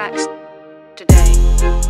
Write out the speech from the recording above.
tracks today.